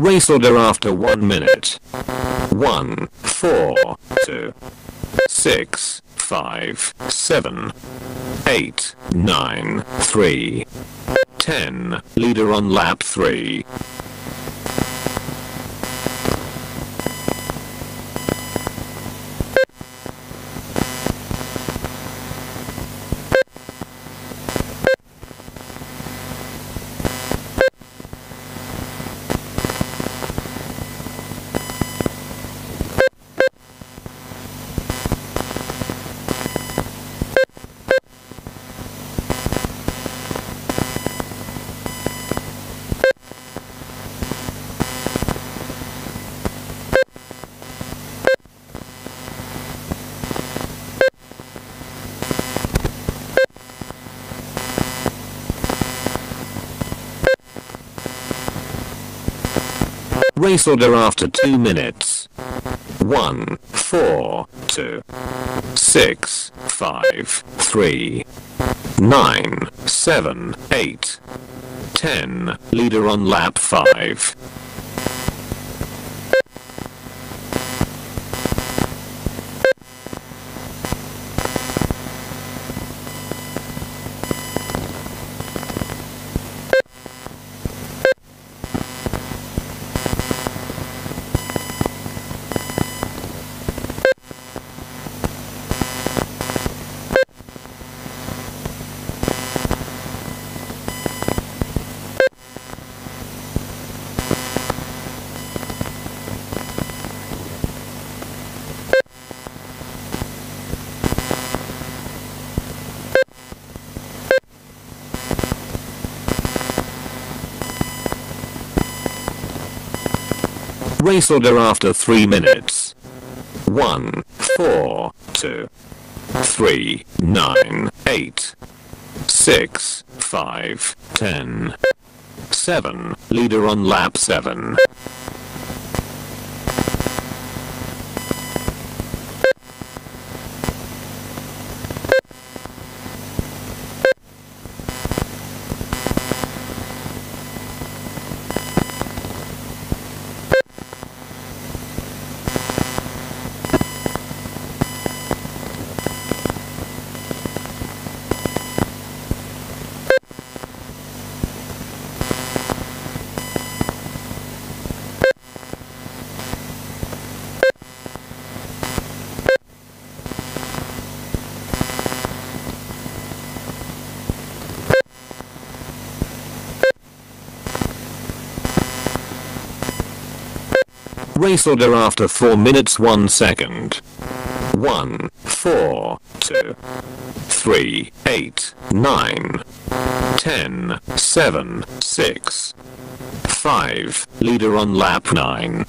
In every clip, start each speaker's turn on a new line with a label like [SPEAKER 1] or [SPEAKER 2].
[SPEAKER 1] Race order after 1 minute. 1, 4, 2, 6, 5, 7, 8, 9, 3, 10. Leader on lap 3. Race order after 2 minutes. 1, 4, 2, 6, 5, 3, 9, 7, 8, 10. Leader on lap 5. Race order after 3 minutes. 1, 4, 2, 3, 9, 8, 6, 5, 10, 7. Leader on lap 7. Race order after 4 minutes 1 second. 1, 4, 2, 3, 8, 9, 10, 7, 6, 5. Leader on lap 9.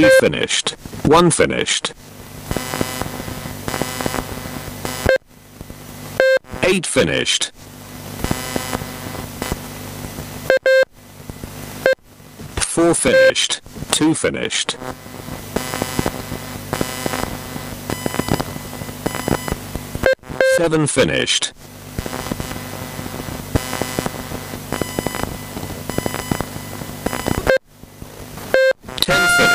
[SPEAKER 1] 3 finished, 1 finished. 8 finished. 4 finished, 2 finished. 7 finished. 10 finished.